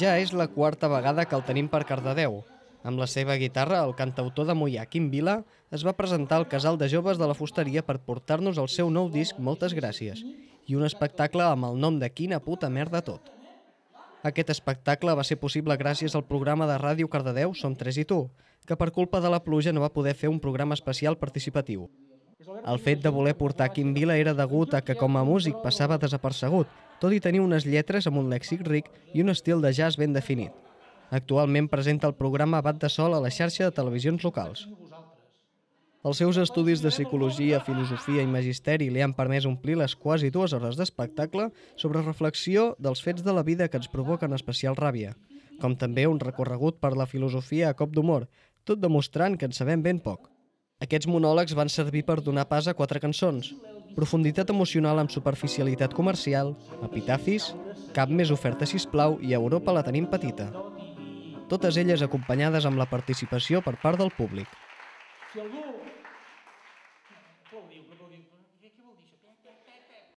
Ja és la quarta vegada que el tenim per Cardedeu. Amb la seva guitarra, el cantautor de Mollà, Quim Vila, es va presentar al casal de joves de la fusteria per portar-nos el seu nou disc Moltes Gràcies i un espectacle amb el nom de Quina puta merda tot. Aquest espectacle va ser possible gràcies al programa de ràdio Cardedeu Som 3 i tu, que per culpa de la pluja no va poder fer un programa especial participatiu. El fet de voler portar Quim Vila era degut a que com a músic passava desapercegut, tot i tenir unes lletres amb un lèxic ric i un estil de jazz ben definit. Actualment presenta el programa Bat de Sol a la xarxa de televisions locals. Els seus estudis de psicologia, filosofia i magisteri li han permès omplir les quasi dues hores d'espectacle sobre reflexió dels fets de la vida que ens provoquen especial ràbia, com també un recorregut per la filosofia a cop d'humor, tot demostrant que en sabem ben poc. Aquests monòlegs van servir per donar pas a quatre cançons, profunditat emocional amb superficialitat comercial, epitafis, cap més oferta sisplau i Europa la tenim petita. Totes elles acompanyades amb la participació per part del públic. Si algú... Aplaudiu, aplaudiu.